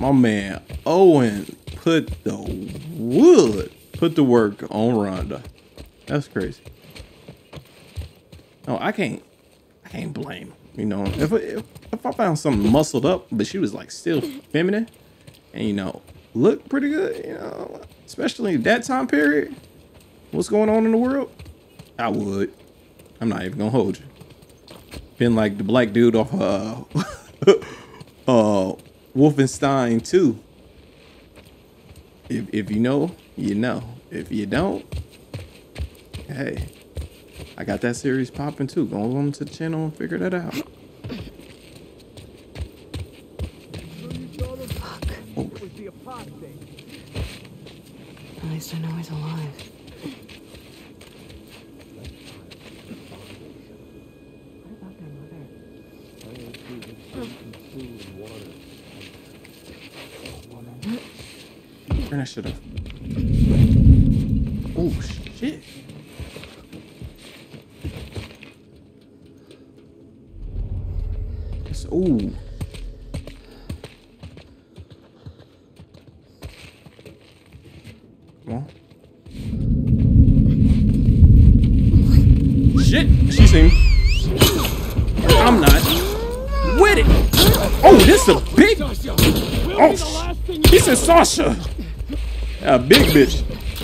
My man Owen put the wood, put the work on Rhonda. That's crazy. No, I can't. I can't blame. You know, if if, if I found something muscled up, but she was like still feminine, and you know, look pretty good. You know, especially that time period. What's going on in the world? I would. I'm not even gonna hold you. Been like the black dude off uh uh Wolfenstein 2. If if you know, you know. If you don't, hey. I got that series popping too. Go on to the channel and figure that out.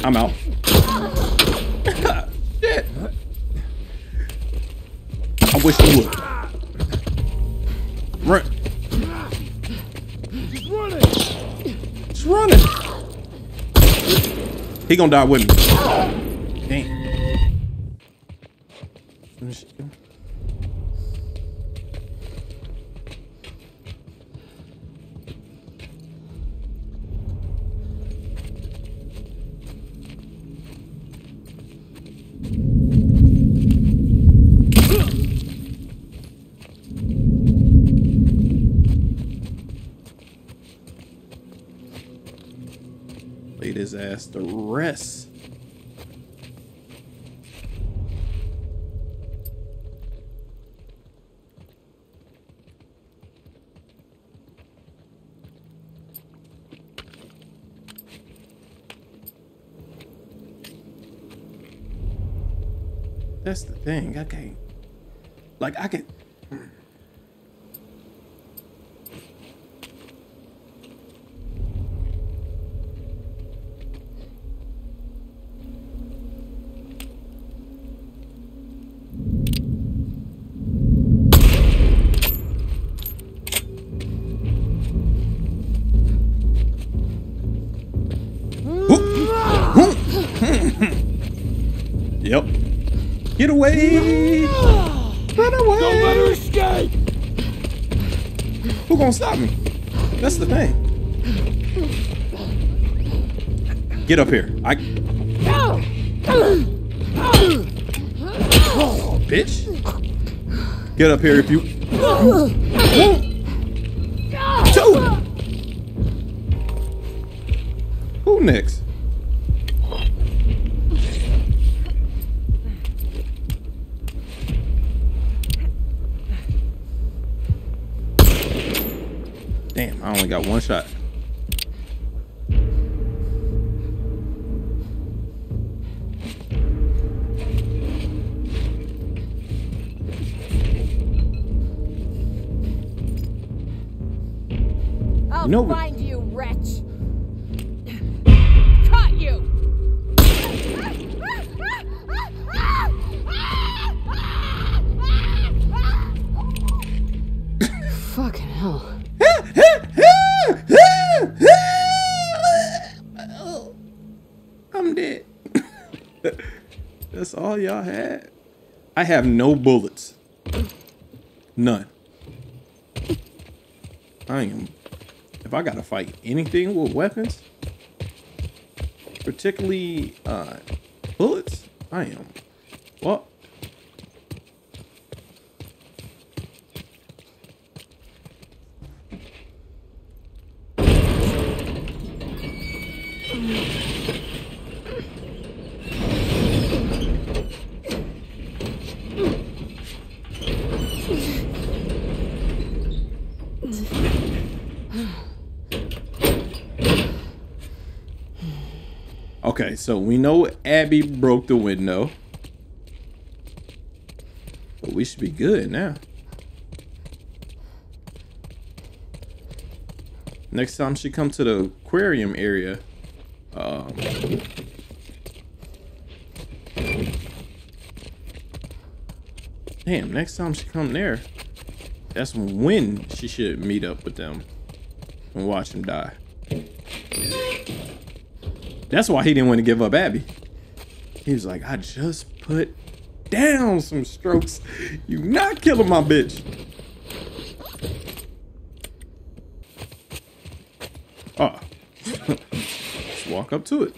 I'm out. I wish you would. Run. Just running. He gonna die with me. Ass to rest. That's the thing. I can't. Like I can. Away! Run away! Don't let her escape! Who gonna stop me? That's the thing. Get up here. I. Bitch. Get up here if you. I'll No. find you, wretch. Caught you. Fucking hell. I'm dead. That's all y'all had. I have no bullets. None. I am. If I gotta fight anything with weapons, particularly uh, bullets, I am. Well, Okay, so we know Abby broke the window. But we should be good now. Next time she come to the aquarium area, um, damn, next time she come there, that's when she should meet up with them and watch them die. That's why he didn't want to give up Abby. He was like, I just put down some strokes. You not killing my bitch. Ah. Oh. Let's walk up to it.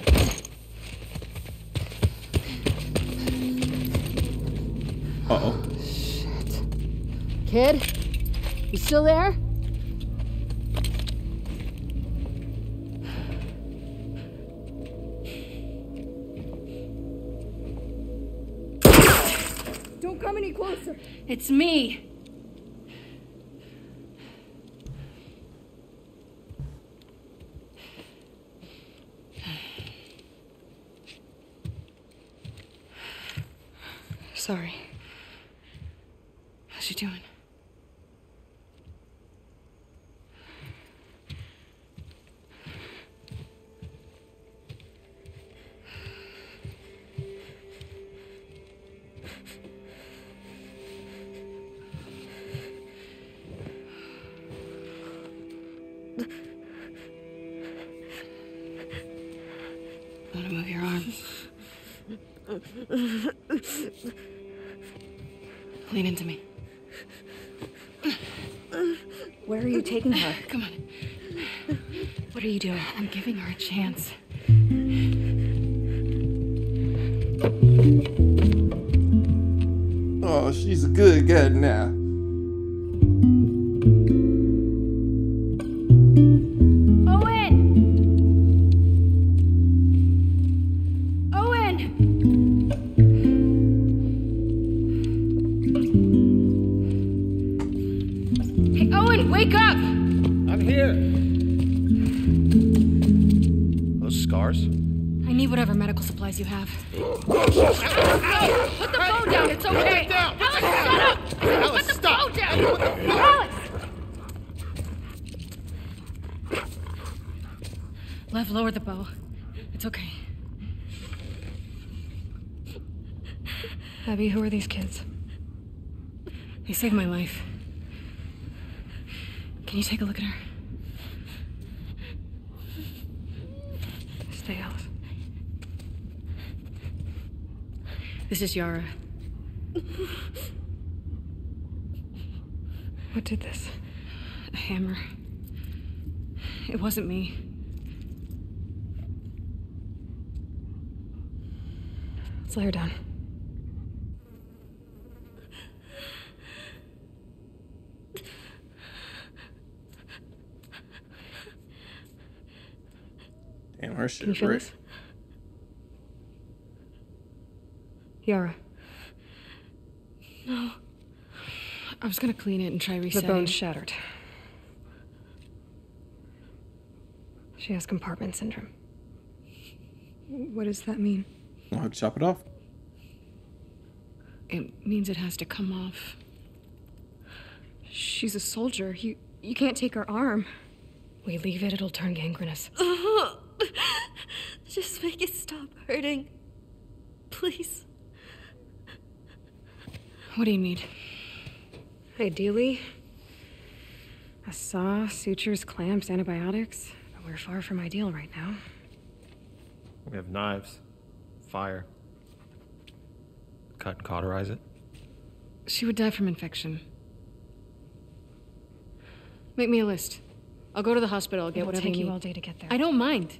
Uh-oh. Kid? You still there? Come any closer. It's me. Sorry. Chance. Abby, who are these kids? They saved my life. Can you take a look at her? Stay, Alice. This is Yara. What did this? A hammer. It wasn't me. Let's lay her down. Damn, her Can you shit feel right. this? Yara. No. I was gonna clean it and try resetting. The resetting. bone's shattered. She has compartment syndrome. What does that mean? Want have to chop it off? It means it has to come off. She's a soldier. You you can't take her arm. We leave it, it'll turn gangrenous. Just make it stop hurting. Please. What do you need? Ideally, a saw, sutures, clamps, antibiotics. But we're far from ideal right now. We have knives, fire. Cut and cauterize it. She would die from infection. Make me a list. I'll go to the hospital. I'll get It'll whatever take you you need. all day to get there. I don't mind.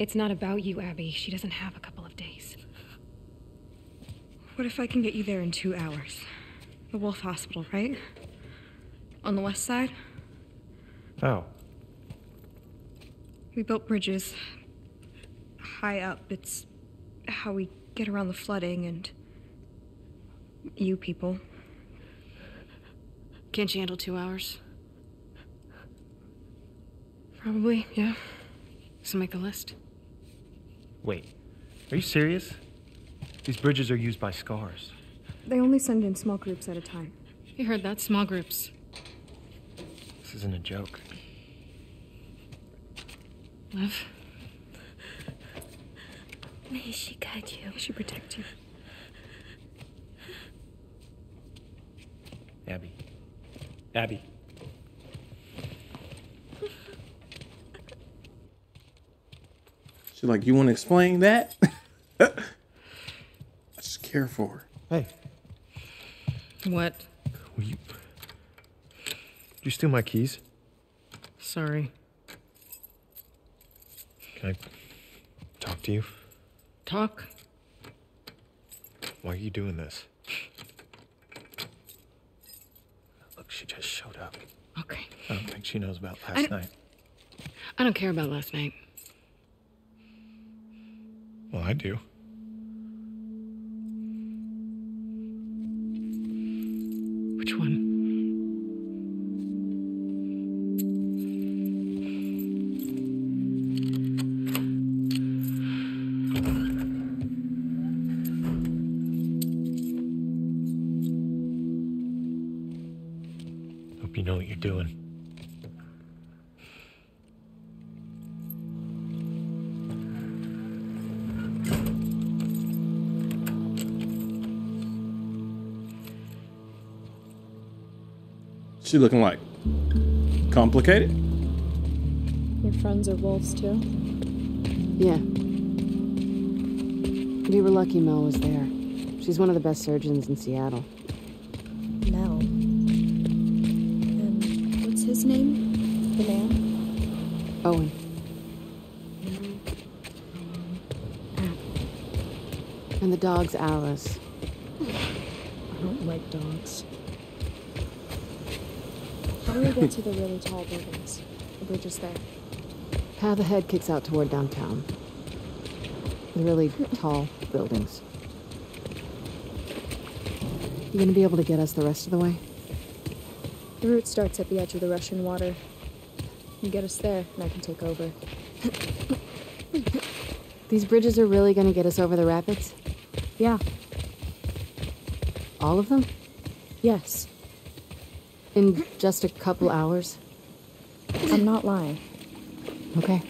It's not about you, Abby. She doesn't have a couple of days. What if I can get you there in two hours? The Wolf Hospital, right? On the west side? Oh, We built bridges high up. It's how we get around the flooding and you people. Can't you handle two hours? Probably, yeah. So make the list. Wait, are you serious? These bridges are used by scars. They only send in small groups at a time. You heard that? Small groups. This isn't a joke. Lev? May she guide you. May she protect you. Abby. Abby. She's like, you want to explain that? I just care for her. Hey, What? will you. Did you steal my keys? Sorry. Can I talk to you? Talk? Why are you doing this? Look, she just showed up. Okay. I don't think she knows about last don't- night. I don't care about last night. I do. She looking like complicated. Your friends are wolves too? Yeah. We were lucky Mel was there. She's one of the best surgeons in Seattle. Mel. And what's his name? The man? Owen. And the dog's Alice. I don't like dogs. How do we get to the really tall buildings? The bridge is there. Path ahead kicks out toward downtown. The really tall buildings. You gonna be able to get us the rest of the way? The route starts at the edge of the Russian water. You get us there, and I can take over. These bridges are really gonna get us over the rapids? Yeah. All of them? Yes. In just a couple hours? I'm not lying. Okay.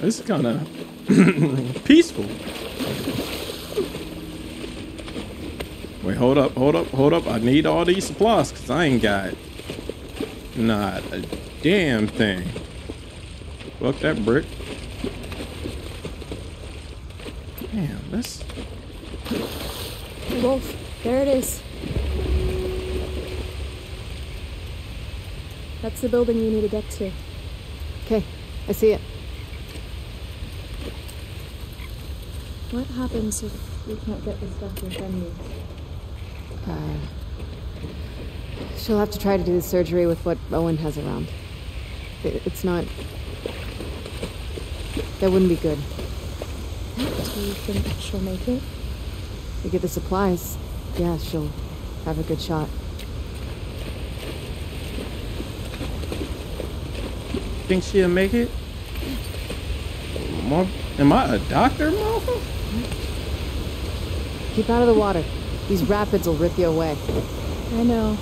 This is kind of peaceful. Wait, hold up, hold up, hold up. I need all these supplies because I ain't got not a damn thing. Fuck that brick. Damn, that's Wolf, there it is. That's the building you need to get to. Okay, I see it. What happens if we can't get this doctor from you? Uh, she'll have to try to do the surgery with what Owen has around. It, it's not. That wouldn't be good. Do you think she'll make it? We get the supplies. Yeah, she'll have a good shot. think she'll make it. Am am I a doctor, motherfucker? Keep out of the water. These rapids will rip you away. I know.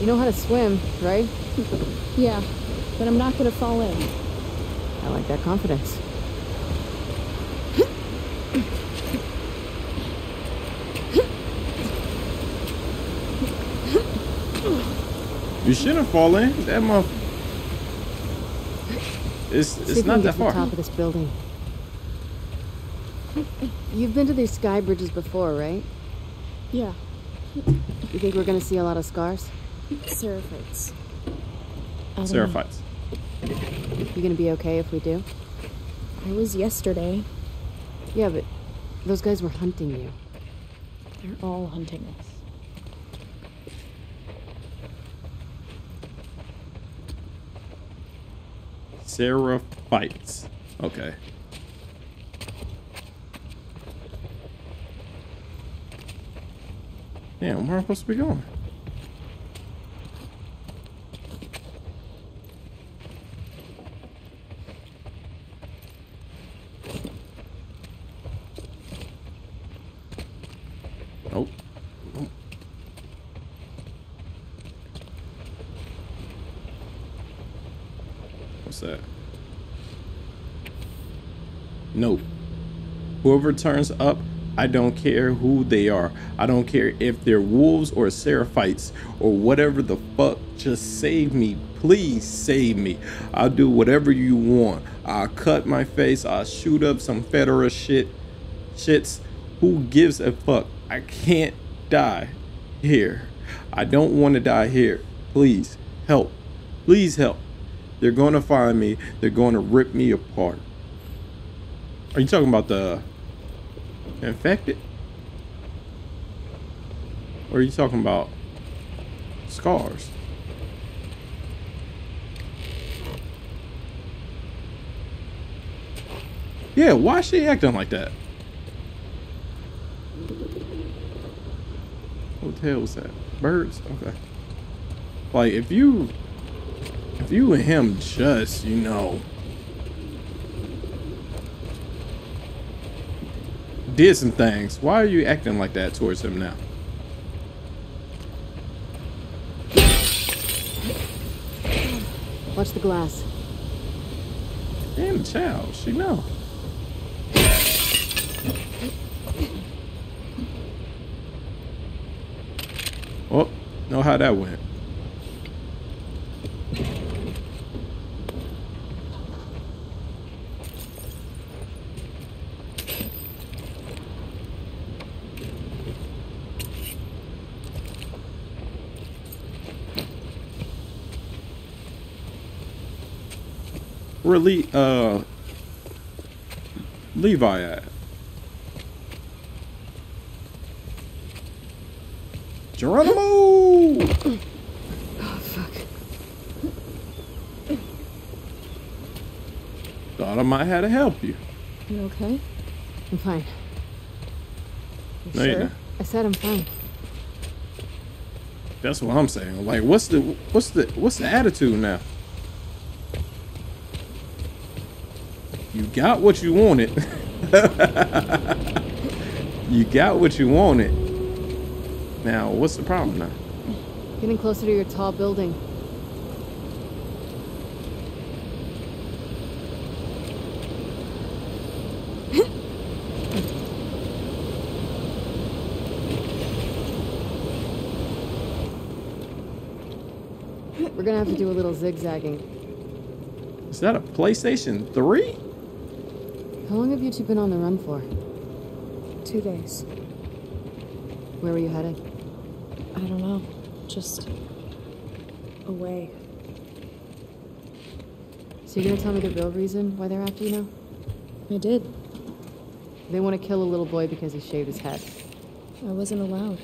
You know how to swim, right? Yeah, but I'm not gonna fall in. I like that confidence. You shouldn't fall in. That motherfucker. It's it's if not that get to the far. top of this building. You've been to these sky bridges before, right? Yeah, You think we're gonna see a lot of scars? Seraphites. I don't. Seraphites. You gonna be okay if we do? I was yesterday. Yeah, but those guys were hunting you. They're all hunting us. Seraphites. Okay. Damn, where am I supposed to be going? What's that? Nope. Whoever turns up, I don't care who they are. I don't care if they're wolves or seraphites or whatever the fuck. Just save me. Please save me. I'll do whatever you want. I'll cut my face. I'll shoot up some federal shit. Shits. Who gives a fuck? I can't die here. I don't want to die here. Please help. Please help. They're going to find me. They're going to rip me apart. Are you talking about the infected? Or are you talking about scars? Yeah, why is she acting like that? What the hell was that? Birds? Okay. Like if you if you and him just, you know, did some things, why are you acting like that towards him now? Watch the glass. Damn child, she know. Oh, know how that went. Where Le uh Levi at? Geronimo! Oh, fuck. Thought I might have to help you. You okay? I'm fine. You No, sure? not. I said I'm fine. That's what I'm saying. Like, what's the what's the what's the attitude now? You got what you wanted. you got what you wanted. Now, what's the problem now? Getting closer to your tall building. We're gonna have to do a little zigzagging. Is that a PlayStation 3? How long have you two been on the run for? Two days. Where were you headed? I don't know. Just away. So you're gonna tell me the real reason why they're after you now? I did. They want to kill a little boy because he shaved his head. I wasn't allowed.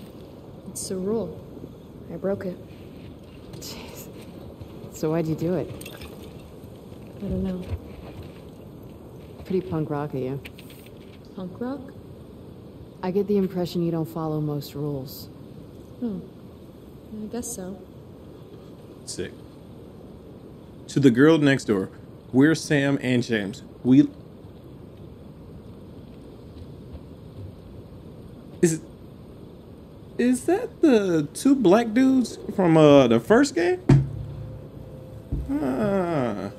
It's a rule. I broke it. Jeez. So why'd you do it? I don't know. Pretty punk rock of you. Punk rock? I get the impression you don't follow most rules. Oh. I guess so. Sick. To the girl next door. We're Sam and James. We Is Is that the two black dudes from uh the first game? Ah.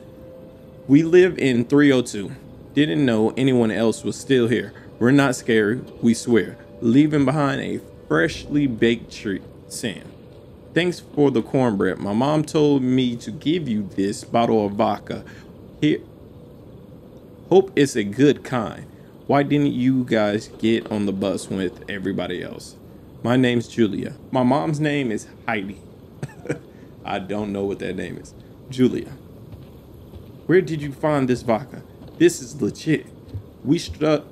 We live in 302. Didn't know anyone else was still here. We're not scared, we swear. Leaving behind a freshly baked treat. Sam. Thanks for the cornbread. My mom told me to give you this bottle of vodka. Here. Hope it's a good kind. Why didn't you guys get on the bus with everybody else? My name's Julia. My mom's name is Heidi. I don't know what that name is. Julia. Where did you find this vodka? This is legit. We stuck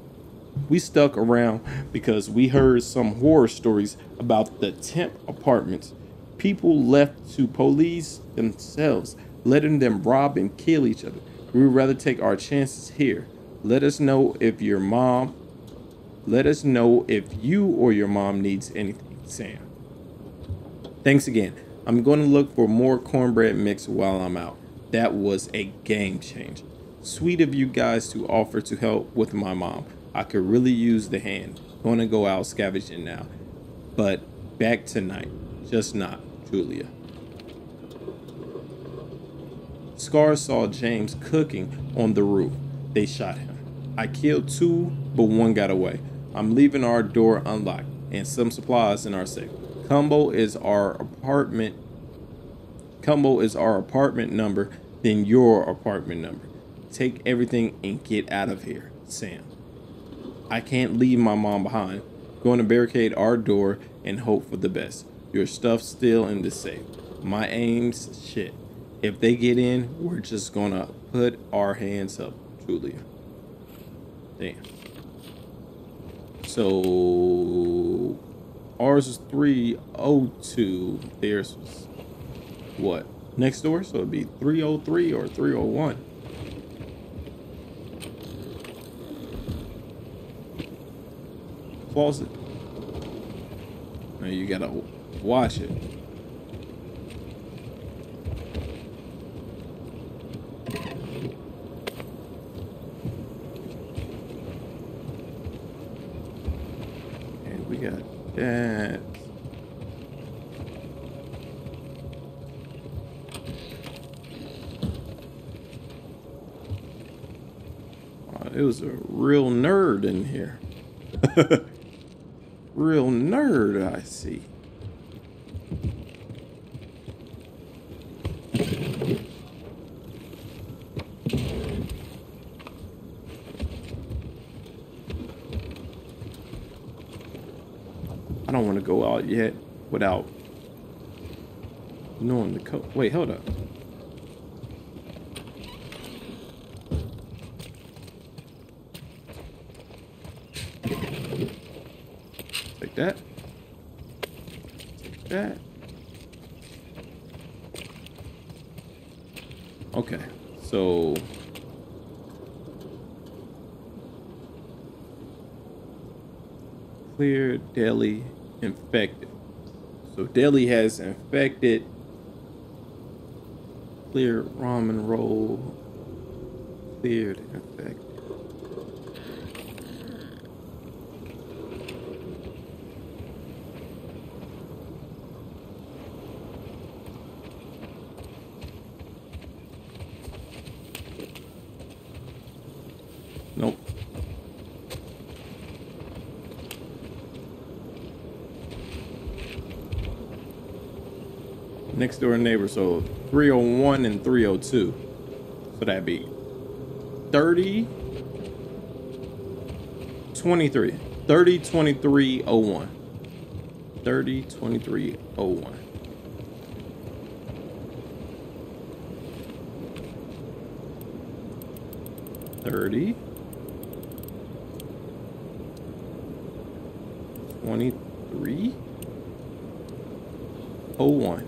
we stuck around because we heard some horror stories about the temp apartments. People left to police themselves, letting them rob and kill each other. We would rather take our chances here. Let us know if your mom let us know if you or your mom needs anything, Sam. Thanks again. I'm going to look for more cornbread mix while I'm out. That was a game changer. Sweet of you guys to offer to help with my mom. I could really use the hand. To go out scavenging now. But back tonight. Just not, Julia. Scars saw James cooking on the roof. They shot him. I killed two, but one got away. I'm leaving our door unlocked and some supplies in our safe. Combo is our apartment. Combo is our apartment number, then your apartment number. Take everything and get out of here, Sam. I can't leave my mom behind. Going to barricade our door and hope for the best. Your stuff's still in the safe. My aim's shit. If they get in, we're just gonna put our hands up, Julia. Damn. So ours is 302. Theirs was what? Next door? So it'd be 303 or 301. Closet. Now you gotta watch it. And we got that. It was a real nerd in here. real nerd, I see. I don't want to go out yet without knowing the code. Wait, hold up. Take that. Take that. Okay, so deli infected. So deli has infected. Clear ramen roll. Cleared infected. Nope. Next door neighbor, so 301 and 302. So that'd be 30, 23. 30, 23, 01. 30, 23, 01. Thirty. Twenty-three. Oh one.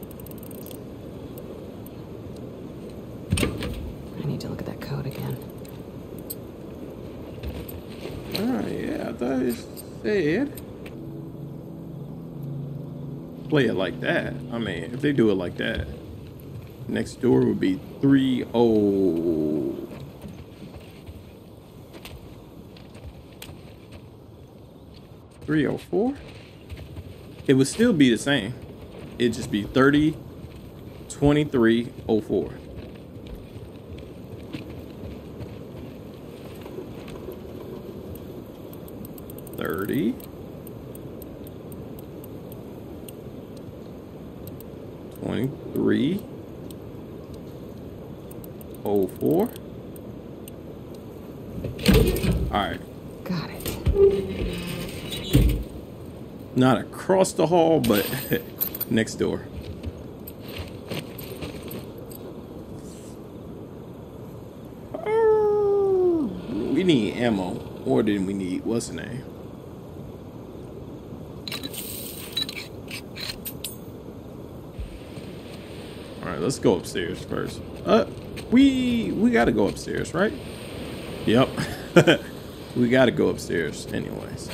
I need to look at that code again. Alright, yeah, I thought it said. Play it like that. I mean, if they do it like that, next door would be 3 0. Three oh four. It would still be the same. It'd just be 30 23 04. Thirty. Twenty-three. Oh four. Alright. Got it. Not across the hall, but next door. Ah, we need ammo. More than we need what's the name? Let's go upstairs first. Uh we we gotta go upstairs, right? Yep. we gotta go upstairs anyways.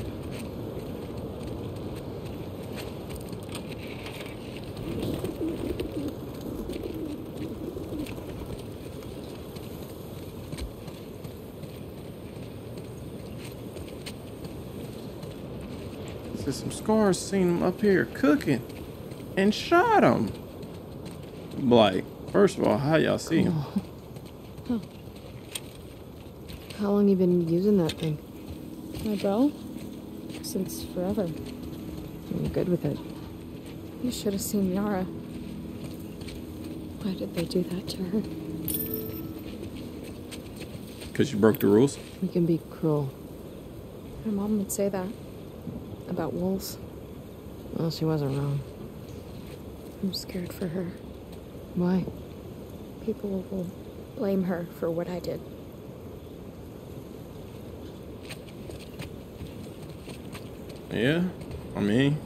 Some scars seen him up here cooking and shot him. Like, first of all, how y'all see him? How long you been using that thing? My bow? Since forever. I'm good with it. You should have seen Yara. Why did they do that to her? Because you broke the rules. We can be cruel. My mom would say that. About wolves. Well, she wasn't wrong. I'm scared for her. Why? People will blame her for what I did. Yeah, I mean,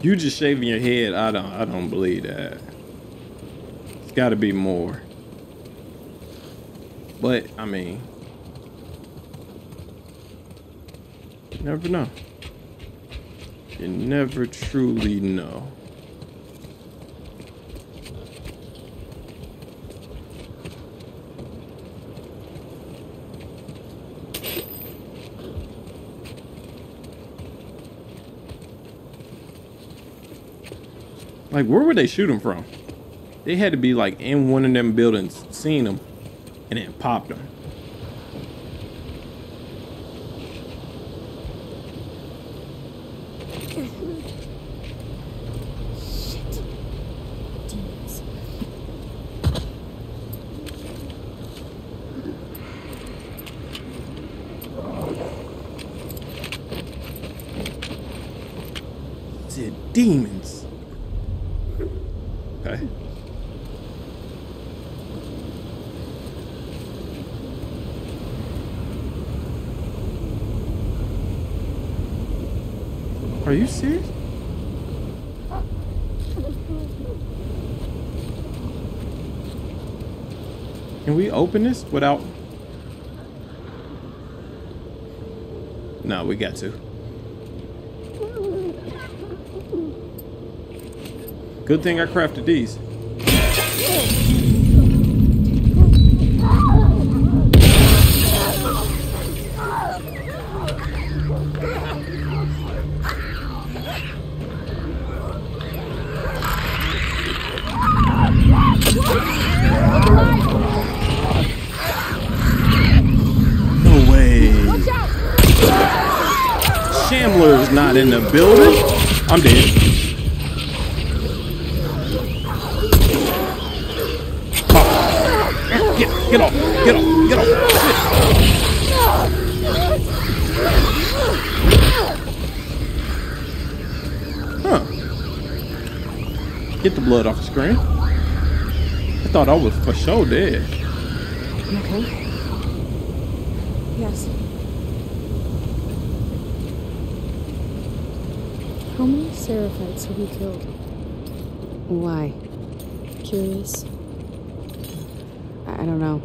you just shaving your head. I don't. I don't believe that. It's got to be more. But I mean, you never know. You never truly know. Like, where would they shoot him from? They had to be like in one of them buildings, seen him, and then popped him. Said demons. Okay. Are you serious? Can we open this without? No, we got to. Good thing I crafted these. In the building. I'm dead. Get, get off, get off, get off. Shit. Huh. Get the blood off the screen. I thought I was for sure dead. Okay? Yes. How many Seraphites have you killed? Why? Curious. I, I don't know.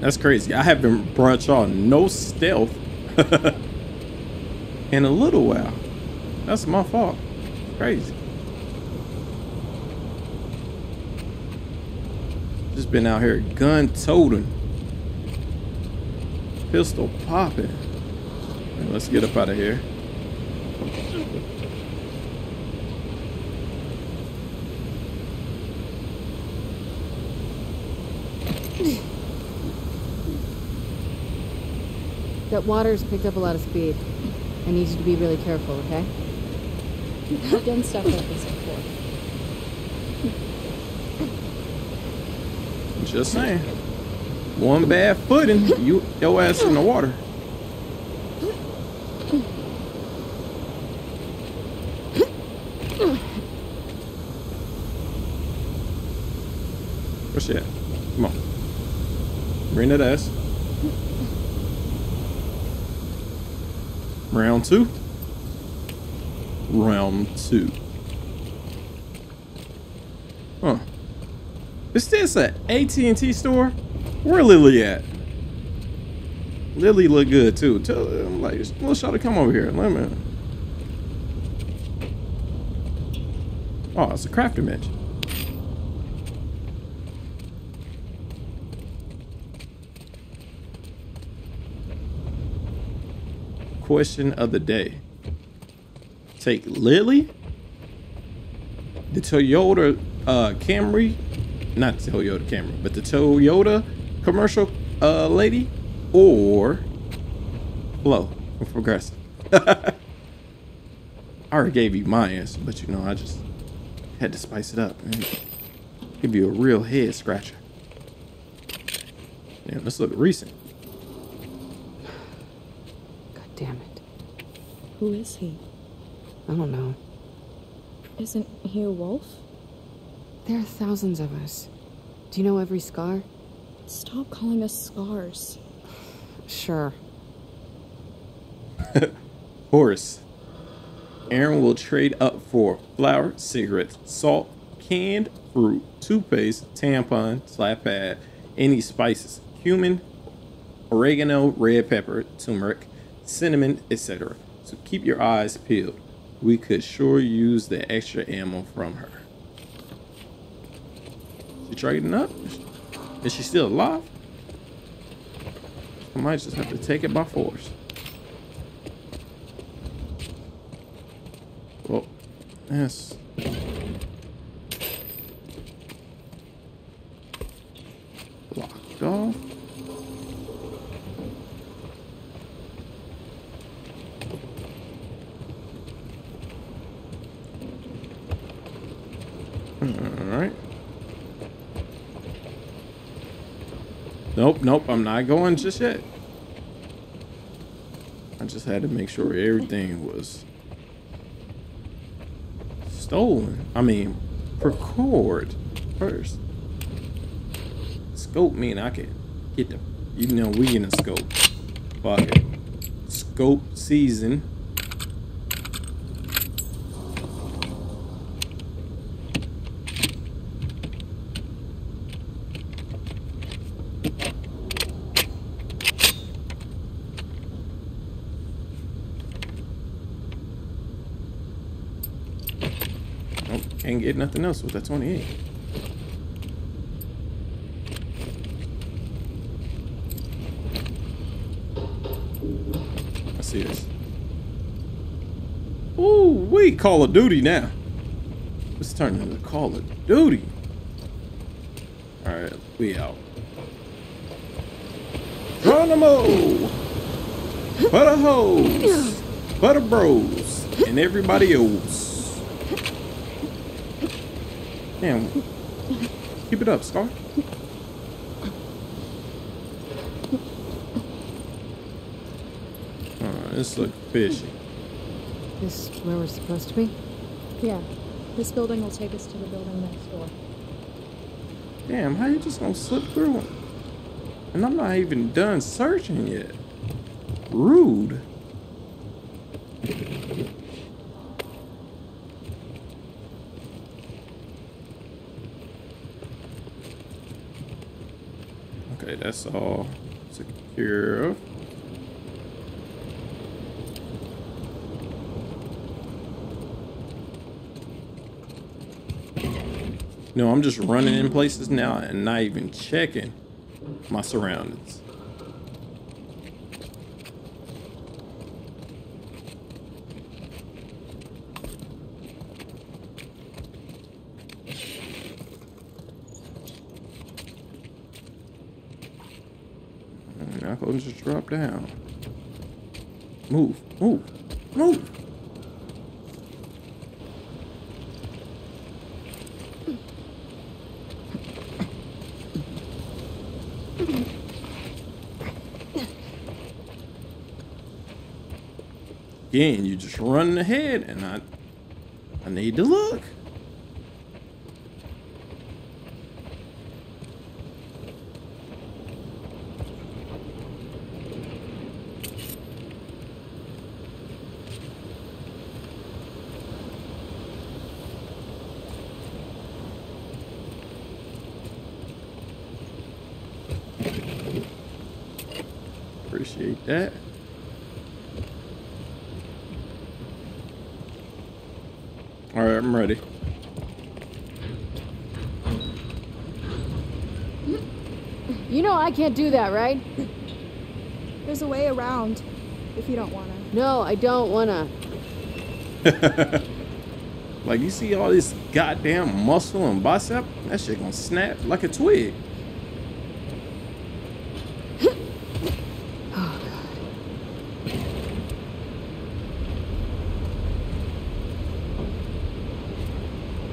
That's crazy. I haven't brought y'all no stealth in a little while. That's my fault. Crazy. Just been out here gun toting, pistol popping. Man, Let's get up out of here. That water's picked up a lot of speed. I need you to be really careful, okay? I've done stuff like this before. Just saying. One bad footing, you your ass in the water. Where's she at? Come on. Bring that ass. Round two. Round two. Huh. Is this a AT&T store? Where Lily at? Lily look good too. Tell I'm like, little shot to come over here. Let me. Oh, it's a crafting bench. Question of the day. take Lily, the Toyota uh, Camry, not the Toyota camera, but the Toyota commercial uh, lady, or Flo from Progressive. I already gave you my answer, but you know, I just had to spice it up and give you a real head scratcher. Yeah, let's look recent. God damn it. Who is he? I don't know. Isn't he a wolf? There are thousands of us. Do you know every scar? Stop calling us scars. Sure. Horace. Aaron will trade up for flour, cigarettes, salt, canned fruit, toothpaste, tampon, slap pad, any spices, cumin, oregano, red pepper, turmeric, cinnamon, etc. So keep your eyes peeled. We could sure use the extra ammo from her. She trading up? Is she still alive? I might just have to take it by force. Well, yes. Locked off. Alright. Nope, nope, I'm not going just yet. I just had to make sure everything was stolen. I mean, procured first. Scope mean I can get the, you know, we in a scope. Fuck it. Scope season. Nope, can't get nothing else with that 28. I see this. Ooh, we Call of Duty now. Let's turn into Call of Duty. Alright, we out. Geronimo! The hoes! The bros! And everybody else. Damn. Keep it up, Scar. Uh, this looks fishy. This where we're supposed to be? Yeah. This building will take us to the building next door. Damn, how you just gonna slip through? And I'm not even done searching yet. Rude. That's all secure. No, I'm just running in places now and not even checking my surroundings. Go just drop down. Move, move, move. Again, you just running ahead, and I, I need to look. Appreciate that. All right, I'm ready. You know I can't do that, right? There's a way around if you don't want to. No, I don't wanna. like you see all this goddamn muscle and bicep, that shit gonna snap like a twig. I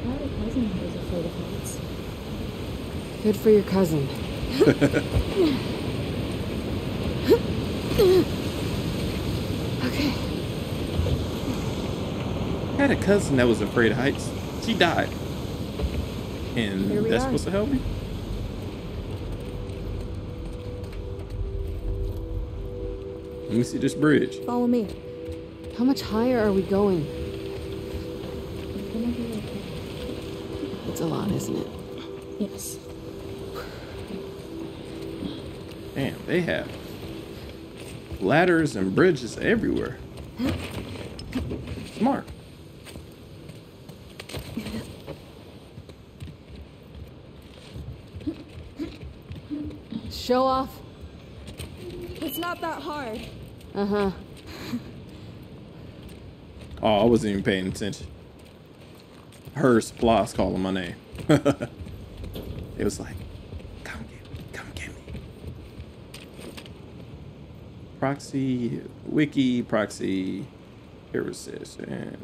had a cousin who was afraid of heights. Good for your cousin. Okay. I had a cousin that was afraid of heights. She died. And that's are. supposed to help me? Let me see this bridge. Follow me. How much higher are we going? It's gonna be okay. It's a lot, isn't it? Yes. Damn, they have ladders and bridges everywhere. Smart. Show off. It's not that hard. Uh huh. Oh, I wasn't even paying attention. Her supplies calling my name. it was like, come get me, come get me. Proxy, wiki, proxy, here it and-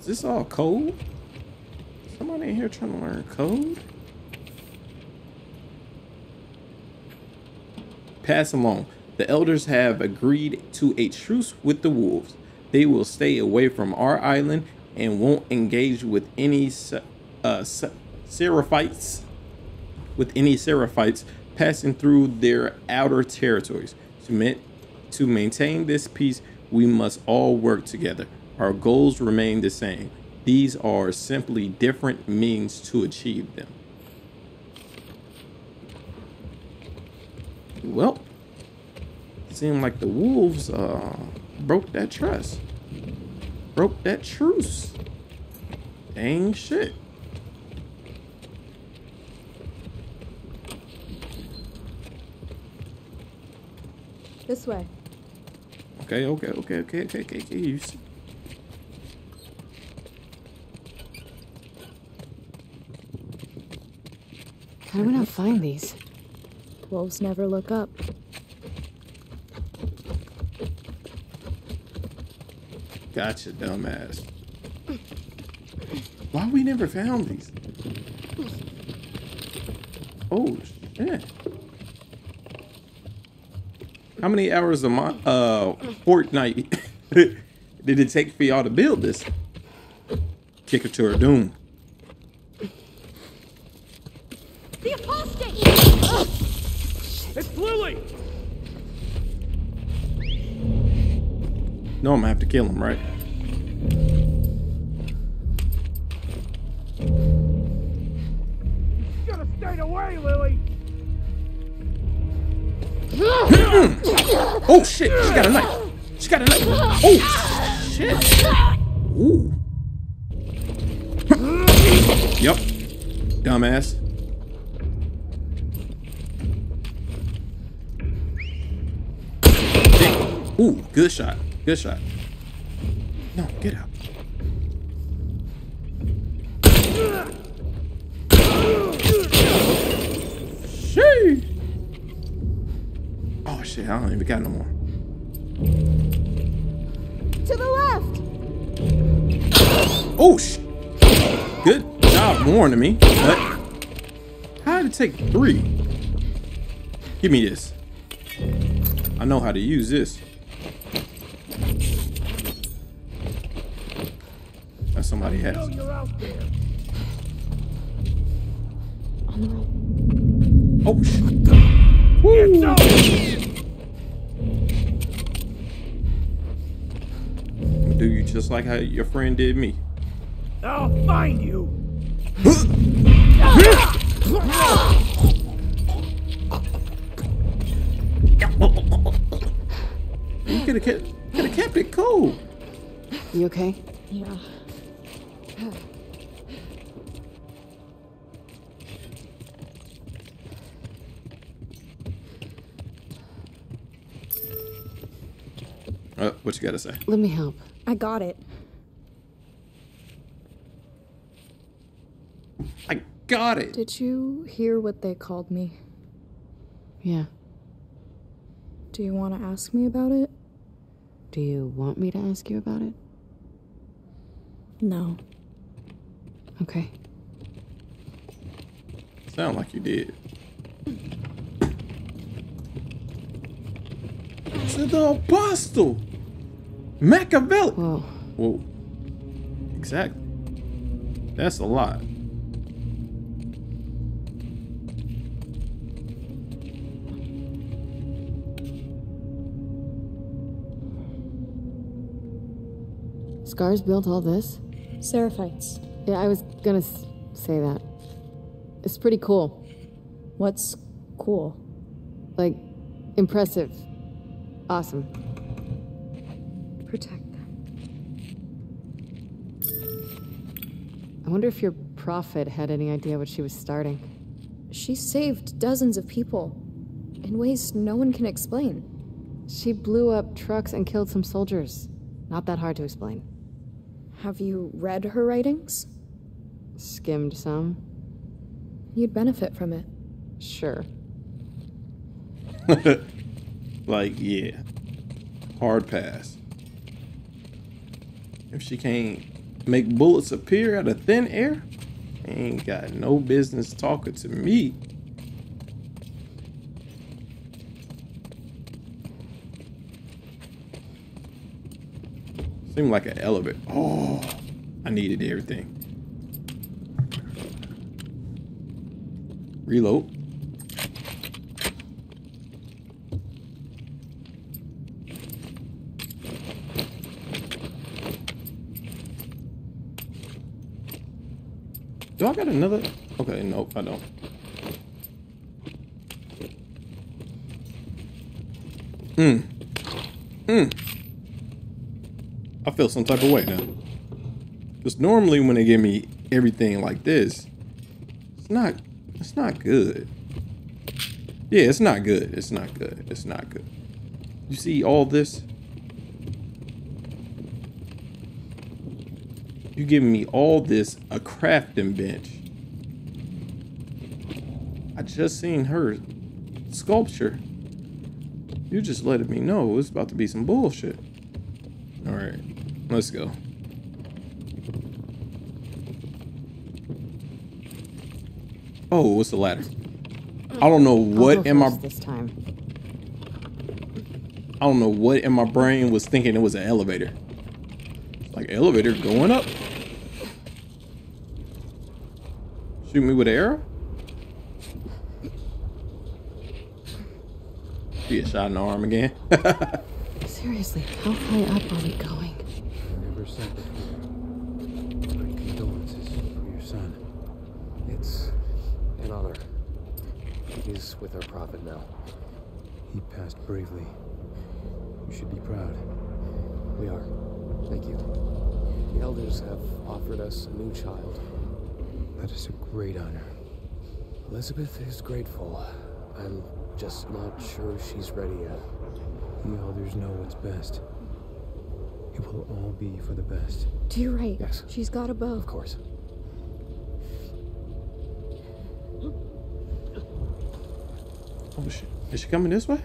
Is this all code? Somebody in here trying to learn code? Pass along. The elders have agreed to a truce with the wolves. They will stay away from our island and won't engage with any uh, seraphites, with any seraphites passing through their outer territories. To, ma- to maintain this peace, we must all work together. Our goals remain the same. These are simply different means to achieve them. Well, it seemed like the wolves uh, broke that trust, broke that truce. Dang shit. This way. Okay, okay, okay, okay, okay, okay, okay. You see. How do we not find these? Wolves never look up. Gotcha, dumbass. Why we never found these? Oh shit. How many hours a month uh Fortnite did it take for y'all to build this? Kick her to her doom. The apostate! It's Lily! No, I'm gonna have to kill him, right? Good shot. No, get out. Shee. Oh shit, I don't even got no more. To the left! Oh sh! Good job warning me. But how did it take three? Give me this. I know how to use this. Somebody has. You're out there! On the right. Oh sh! It's over! I'm gonna do you just like how your friend did me. I'll find you! You could have kept, could have kept it cool. You okay? Yeah. Uh, what you gotta say? Let me help. I got it. I got it. Did you hear what they called me? Yeah. Do you want to ask me about it? Do you want me to ask you about it? No. Okay. Sound like you did. To the apostle, Machiavelli. Whoa. Whoa. Exactly. That's a lot. Scars built all this? Seraphites. Yeah, I was gonna say that. It's pretty cool. What's cool? Like, impressive. Awesome. Protect them. I wonder if your prophet had any idea what she was starting. She saved dozens of people in ways no one can explain. She blew up trucks and killed some soldiers. Not that hard to explain. Have you read her writings? Skimmed some? You'd benefit from it. Sure. Like, yeah. Hard pass. If she can't make bullets appear out of thin air, ain't got no business talking to me. Seemed like an elevator. Oh, I needed everything. Reload. Do I got another? Okay, nope, I don't. Hmm. Hmm. Feel some type of way now. Because normally when they give me everything like this, it's not, it's not good. Yeah, it's not good. It's not good. It's not good. You see all this? You giving me all this a crafting bench. I just seen her sculpture. You just letting me know it's about to be some bullshit. Let's go. Oh, what's the ladder? I don't know what in my this time. I don't know what in my brain was thinking it was an elevator. Like elevator going up. Shoot me with an arrow? Be a shot in the arm again. Seriously, how high up are we going? Ever since. My condolences for your son. It's an honor. He's with our prophet now. He passed bravely. You should be proud. We are. Thank you. The elders have offered us a new child. That is a great honor. Elizabeth is grateful. I'm just not sure she's ready yet. The elders know what's best. It will all be for the best. To your right. Yes. She's got a bow. Of course. Oh shit. Is she coming this way?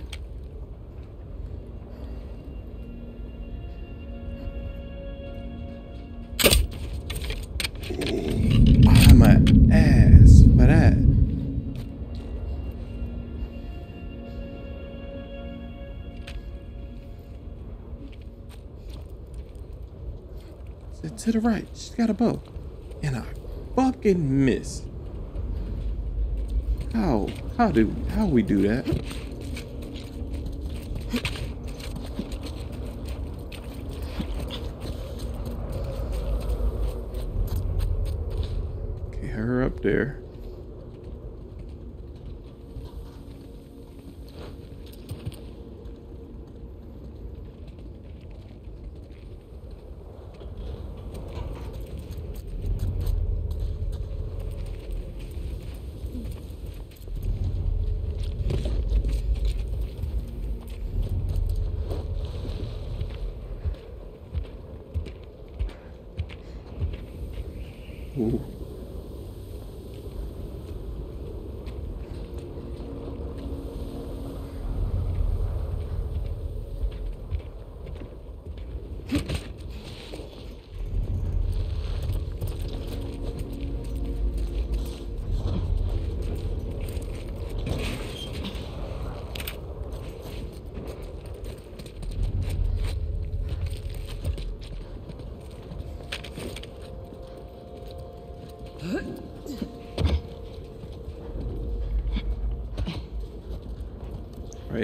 Ah, I'm an ass for that. To the right. She's got a bow. And I fucking miss. How? How do? How we do that?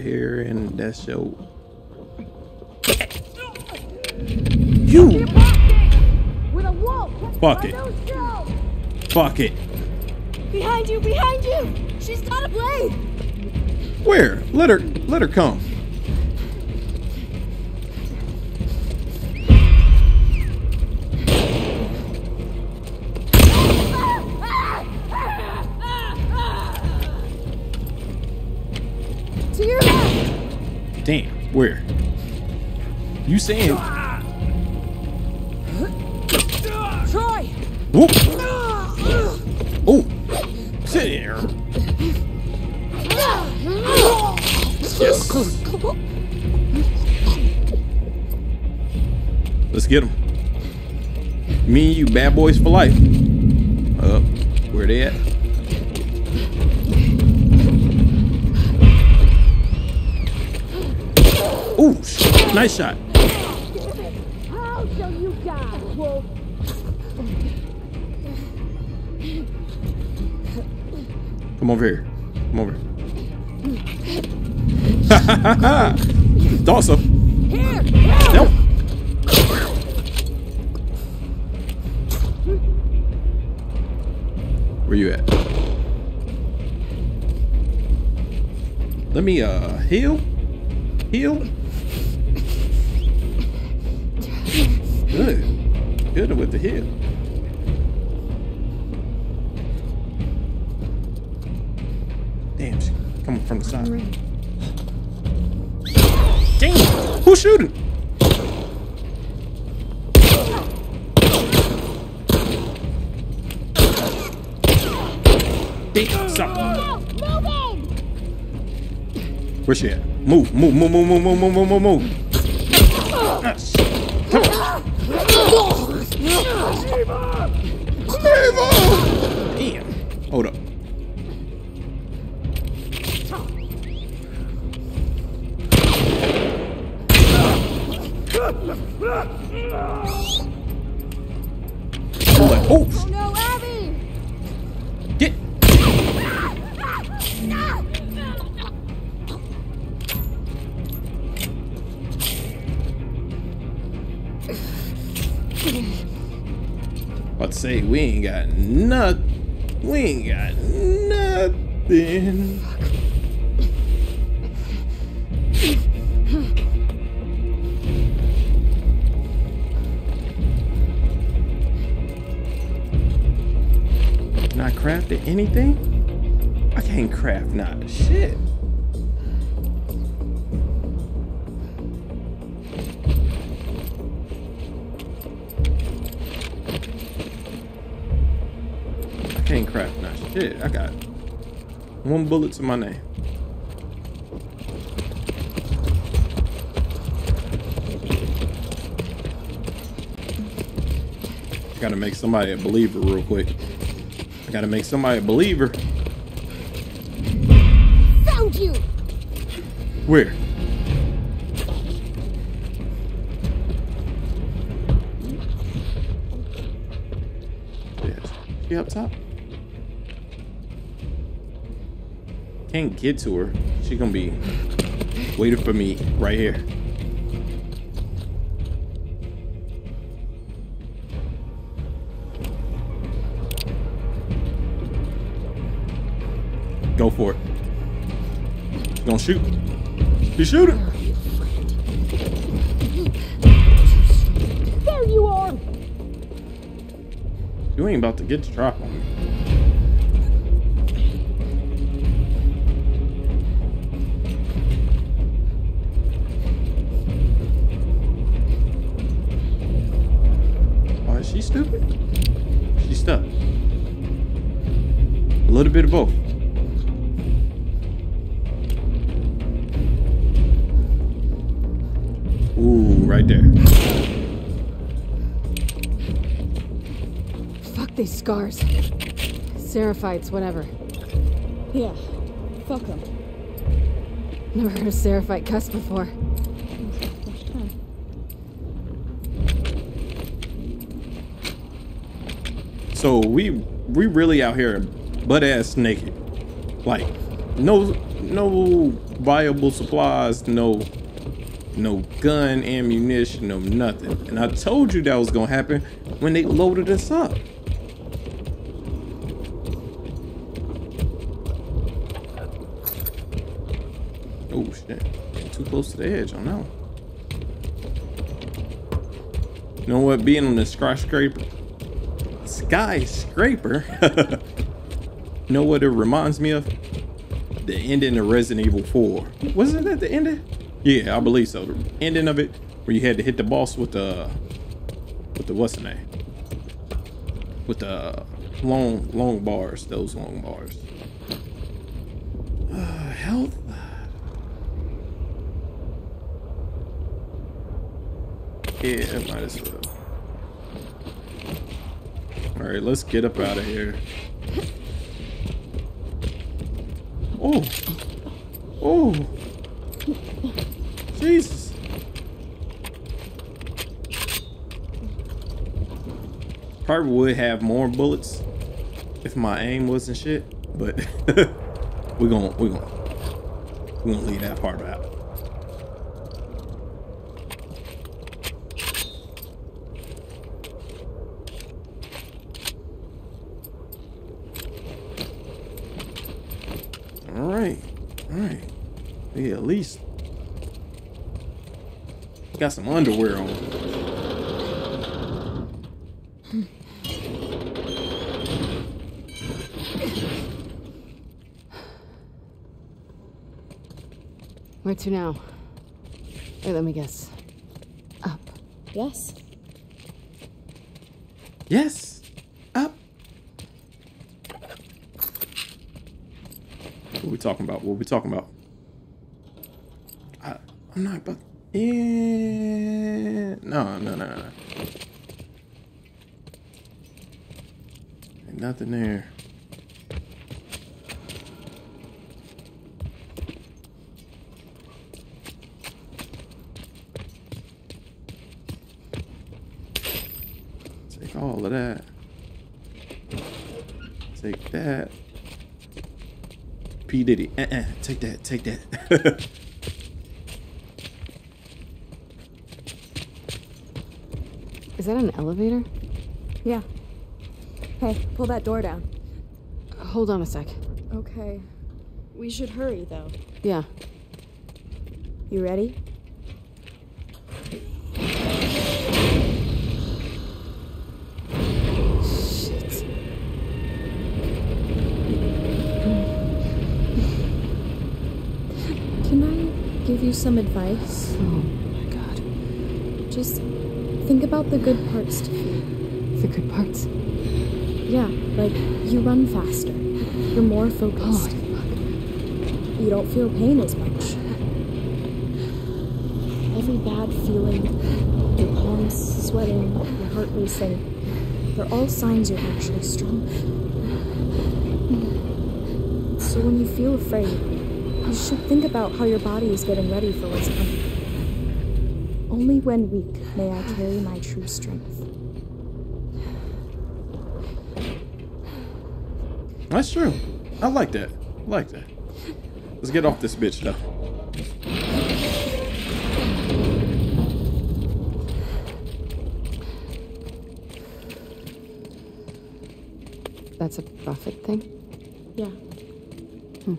Right here, and that's your. You! With a wolf! Fuck it. Fuck it. Behind you, behind you! She's got a blade! Where? Let her let her come. Saying Troy! whoop? Oh, sit there. Yes. Let's get them. Me and you, bad boys for life. Up, where they at? Ooh, nice shot. Come over here. Come over. So. Here! Nope. Where you at? Let me uh heal. Heal. Good. Good with the heal. Shooting? Damn, stop. Where's she at? Move, move, move, move, move, move, move, move, move, anything? I can't craft not shit. I can't craft not shit. I got one bullet to my name. Gotta make somebody a believer real quick. Gotta make somebody a believer. Found you! Where? Yes. She up top? Can't get to her. She gonna be waiting for me right here. Go for it. She's gonna shoot. He's shooting. There you are! You ain't about to get the drop on Seraphites, whatever. Yeah. Fuck them. Never heard a Seraphite cuss before. So we we really out here butt ass naked. Like no no viable supplies, no no gun, ammunition, no nothing. And I told you that was gonna happen when they loaded us up. Oh shit. Getting too close to the edge don't know. You know what? Being on the skyscraper skyscraper. you know what it reminds me of? The ending of Resident Evil 4. Wasn't that the ending? Yeah, I believe so. The ending of it where you had to hit the boss with the with the what's the name? With the long long bars, those long bars. Uh, health. Yeah, might as well. All right, let's get up out of here. Oh. Oh. Jesus. Probably would have more bullets if my aim wasn't shit, but we're gonna we're gonna we're gonna leave that part out. All right, all right. Yeah, at least got some underwear on. Where to now? Wait, let me guess. Up. Yes. Yes, up. What are we talking about? What are we talking about? I, I'm not about. Yeah. No, no, no, no. Nothing there. Take all of that. Take that. P. Diddy. Uh-uh. Take that. Take that. Is that an elevator? Yeah. Hey, pull that door down. Hold on a sec. Okay. We should hurry, though. Yeah. You ready? Shit. Can I give you some advice? Oh my god. Just think about the good parts to feel. The good parts. Yeah, like you run faster. You're more focused. You don't feel pain as much. Every bad feeling, your palms sweating, your heart racing, they're all signs you're actually strong. So when you feel afraid, you should think about how your body is getting ready for what's coming. Only when weak may I carry my true strength. That's true. I like that. I like that. Let's get off this bitch though. That's a prophet thing? Yeah. Hmm.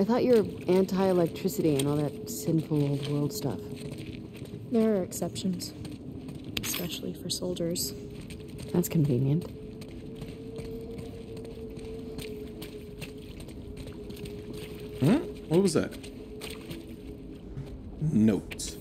I thought you were anti-electricity and all that sinful old world stuff. There are exceptions, especially for soldiers. That's convenient. Hmm? What was that? Notes.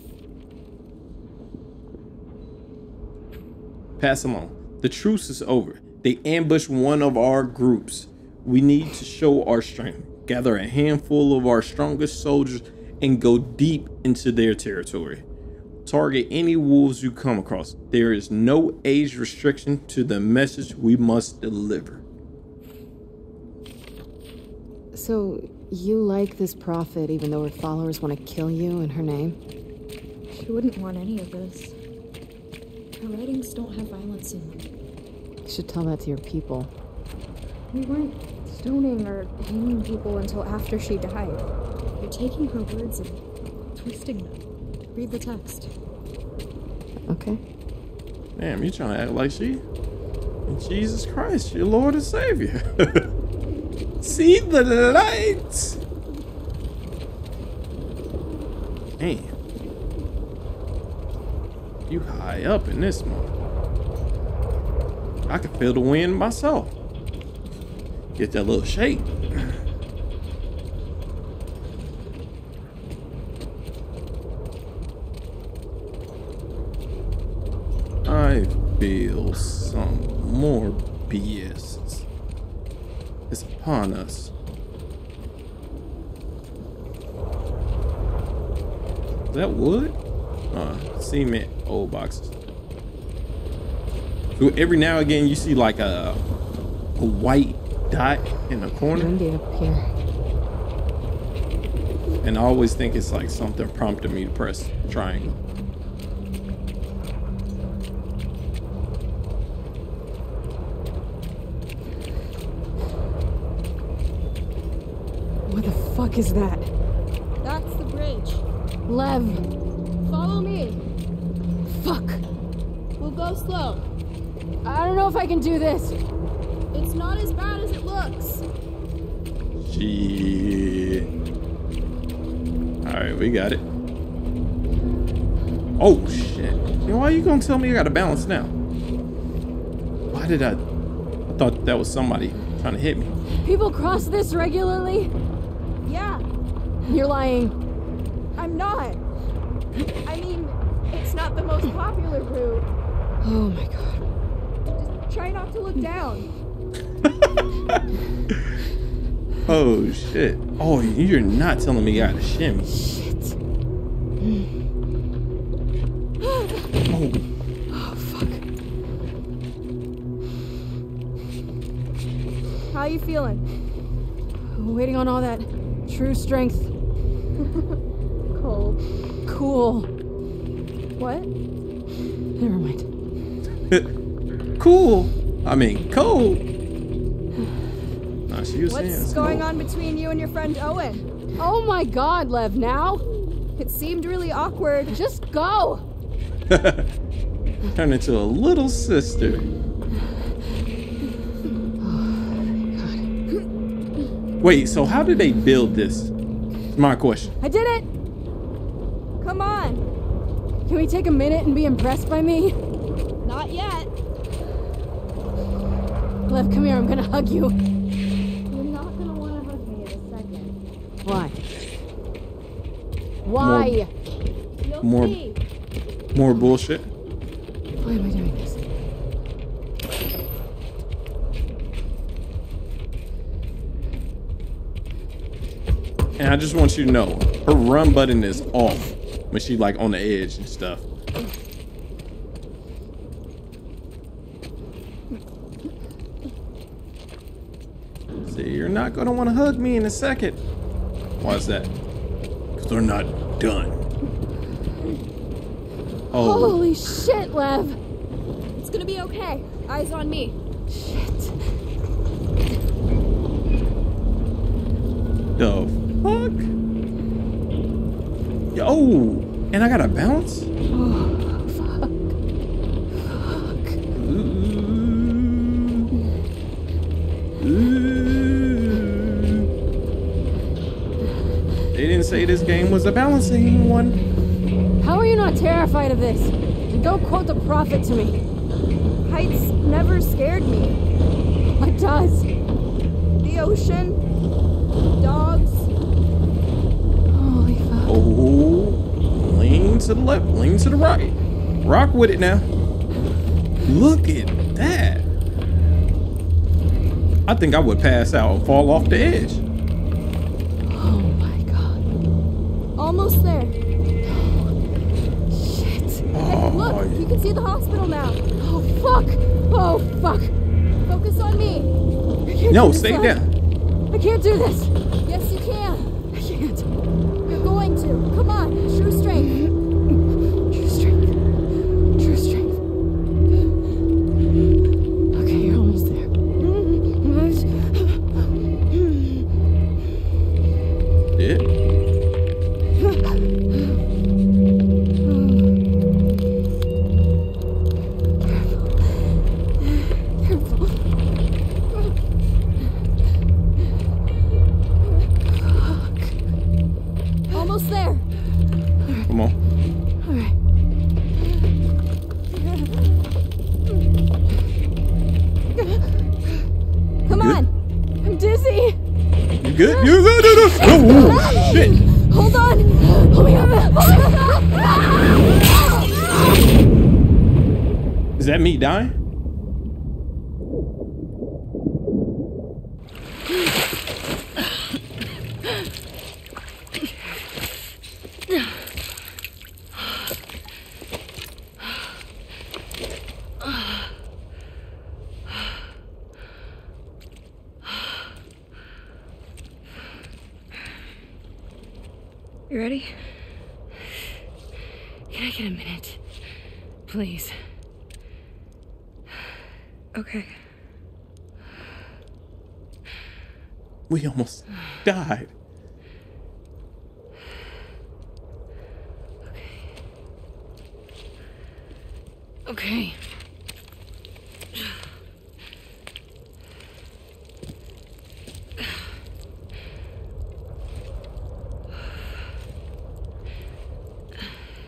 Pass along. The truce is over. They ambush one of our groups. We need to show our strength. Gather a handful of our strongest soldiers and go deep into their territory. Target any wolves you come across. There is no age restriction to the message we must deliver. So, you like this prophet even though her followers want to kill you in her name? She wouldn't want any of this. Her writings don't have violence in them. You should tell that to your people. We weren't stoning or hanging people until after she died. You're taking her words and twisting them. Read the text. Okay. Damn, you trying to act like she Jesus Christ, your Lord and Savior. See the light. Damn. You high up in this one. I can feel the wind myself. Get that little shake. I feel some more BS is upon us. Is that wood? Uh, cement old boxes. So every now and again you see like a, a white dot in the corner. Windy up here. And I always think it's like something prompting me to press triangle. What the fuck is that? That's the bridge. Lev! Follow me. Fuck! We'll go slow. I don't know if I can do this. It's not as bad as it looks. Gee. Alright, we got it. Oh shit. Yo, why are you gonna tell me I gotta balance now? Why did I I thought that was somebody trying to hit me. People cross this regularly? Yeah, You're lying. I'm not. I mean, it's not the most popular route. Oh my god. Just try not to look down. Oh shit. Oh, you're not telling me I got a shimmy. Shit. Oh, Oh fuck. How you feeling? Waiting on all that true strength. Cold. Cool. What? Never mind. cool. I mean, cold. Nah, she was saying What's it's going cold. on between you and your friend Owen? Oh my god, Lev, now? It seemed really awkward. Just go! Turned into a little sister. Oh, Wait, so how did they build this? My question. I did it! Come on. Can we take a minute and be impressed by me? Not yet. Lev, come here, I'm gonna hug you. You're not gonna want to hug me in a second. Why? Why? You'll More- see. More bullshit. Why am I doing this? And I just want you to know, her run button is off when she like on the edge and stuff. See, you're not gonna want to hug me in a second. Why is that? Because they're not done. Oh, Holy shit, Lev! It's gonna be okay. Eyes on me. Shit. the fuck? Yo, and I got to bounce? Oh, fuck. Fuck. They didn't say this game was a balancing one. How are you not terrified of this? And don't quote the prophet to me. Heights never scared me. What does? The ocean, dogs. Holy fuck. Oh, lean to the left, lean to the right. Rock with it now. Look at that. I think I would pass out and fall off the edge. Oh my god. Almost there. Shit. Oh, Look, you can see the hospital now. Oh, fuck. Oh, fuck. Focus on me. No, stay down. I can't do this. You? You. Oh, shit. Hold on. Hold me up. Is that me dying? You ready? Can I get a minute? Please. Okay. We almost died. Okay.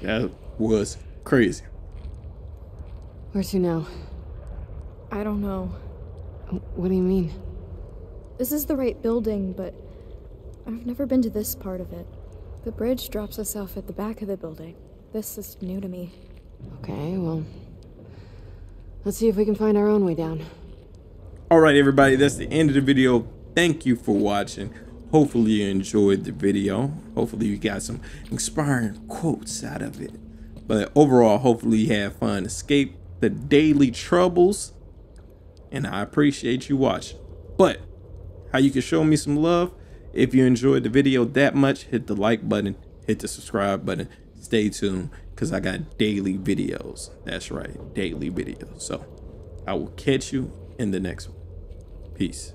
That was crazy. Where to now? I don't know. What do you mean? This is the right building, but I've never been to this part of it. The bridge drops us off at the back of the building. This is new to me. Okay, well. Let's see if we can find our own way down. All right, everybody, that's the end of the video. Thank you for watching. Hopefully you enjoyed the video. Hopefully you got some inspiring quotes out of it. But overall, hopefully you had fun. Escape the daily troubles. And I appreciate you watching. But how you can show me some love, if you enjoyed the video that much, hit the like button, hit the subscribe button. Stay tuned because I got daily videos. That's right, daily videos. So I will catch you in the next one. Peace.